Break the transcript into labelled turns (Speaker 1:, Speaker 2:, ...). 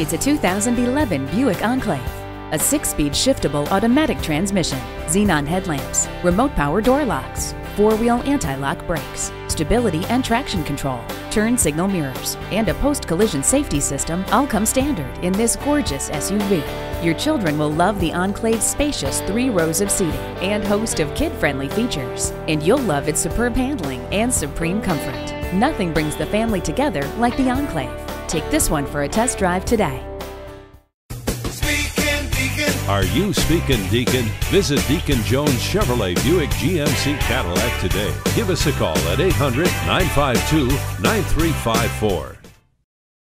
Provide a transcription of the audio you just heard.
Speaker 1: It's a 2011 Buick Enclave. A six-speed shiftable automatic transmission, xenon headlamps, remote power door locks, four-wheel anti-lock brakes, stability and traction control, turn signal mirrors, and a post-collision safety system all come standard in this gorgeous SUV. Your children will love the Enclave's spacious three rows of seating and host of kid-friendly features. And you'll love its superb handling and supreme comfort. Nothing brings the family together like the Enclave. Take this one for a test drive today.
Speaker 2: Are you speaking Deacon? Visit Deacon Jones Chevrolet Buick GMC Cadillac today. Give us a call at 800 952 9354.